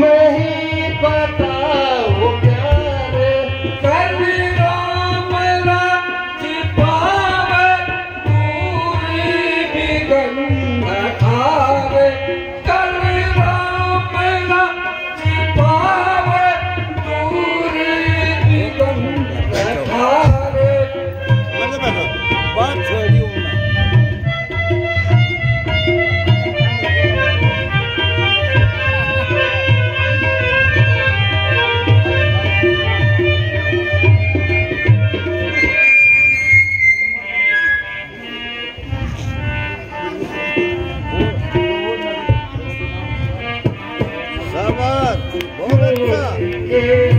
में ही Yeah.